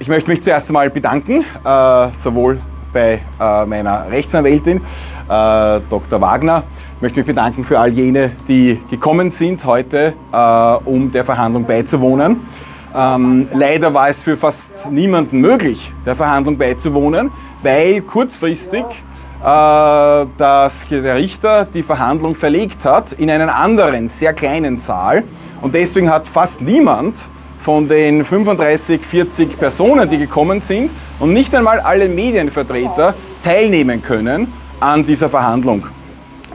Ich möchte mich zuerst einmal bedanken, äh, sowohl bei äh, meiner Rechtsanwältin, äh, Dr. Wagner. Ich möchte mich bedanken für all jene, die gekommen sind heute, äh, um der Verhandlung beizuwohnen. Ähm, leider war es für fast niemanden möglich, der Verhandlung beizuwohnen, weil kurzfristig äh, dass der Richter die Verhandlung verlegt hat in einen anderen, sehr kleinen Saal. Und deswegen hat fast niemand von den 35, 40 Personen, die gekommen sind, und nicht einmal alle Medienvertreter teilnehmen können an dieser Verhandlung.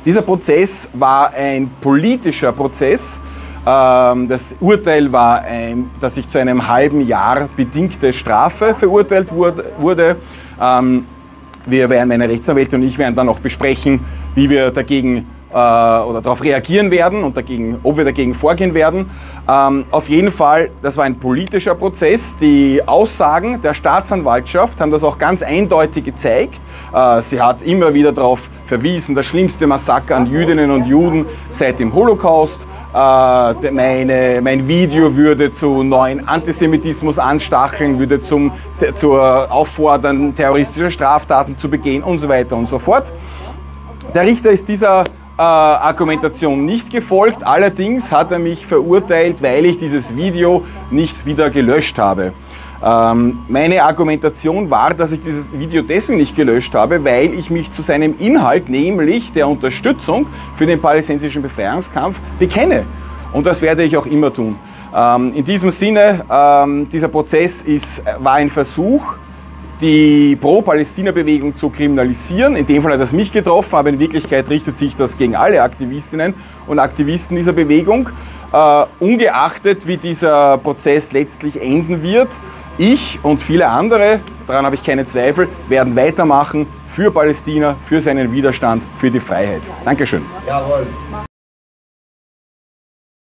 Dieser Prozess war ein politischer Prozess. Ähm, das Urteil war, ein, dass ich zu einem halben Jahr bedingte Strafe verurteilt wurde. Ähm, wir werden, meine Rechtsanwälte und ich werden dann auch besprechen, wie wir dagegen oder darauf reagieren werden und dagegen, ob wir dagegen vorgehen werden. Ähm, auf jeden Fall, das war ein politischer Prozess. Die Aussagen der Staatsanwaltschaft haben das auch ganz eindeutig gezeigt. Äh, sie hat immer wieder darauf verwiesen, das schlimmste Massaker an Jüdinnen und Juden seit dem Holocaust. Äh, meine, mein Video würde zu neuen Antisemitismus anstacheln, würde zum, zur auffordern, terroristische Straftaten zu begehen und so weiter und so fort. Der Richter ist dieser äh, Argumentation nicht gefolgt. Allerdings hat er mich verurteilt, weil ich dieses Video nicht wieder gelöscht habe. Ähm, meine Argumentation war, dass ich dieses Video deswegen nicht gelöscht habe, weil ich mich zu seinem Inhalt, nämlich der Unterstützung für den palästinensischen Befreiungskampf, bekenne. Und das werde ich auch immer tun. Ähm, in diesem Sinne, ähm, dieser Prozess ist, war ein Versuch, die Pro-Palästina-Bewegung zu kriminalisieren. In dem Fall hat das mich getroffen, aber in Wirklichkeit richtet sich das gegen alle Aktivistinnen und Aktivisten dieser Bewegung. Uh, ungeachtet, wie dieser Prozess letztlich enden wird, ich und viele andere, daran habe ich keine Zweifel, werden weitermachen für Palästina, für seinen Widerstand, für die Freiheit. Dankeschön. Jawohl.